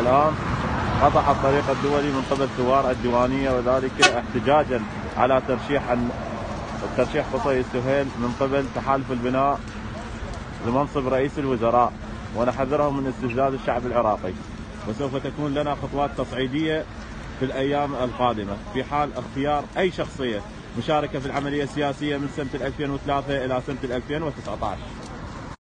الآن قطع الطريق الدولي من قبل ثوار الديوانية وذلك احتجاجا على ترشيح ترشيح قصي السهيل من قبل تحالف البناء لمنصب رئيس الوزراء. ونحذرهم من استفزاز الشعب العراقي. وسوف تكون لنا خطوات تصعيدية في الأيام القادمة. في حال اختيار أي شخصية مشاركة في العملية السياسية من سنة 2003 إلى سنة 2019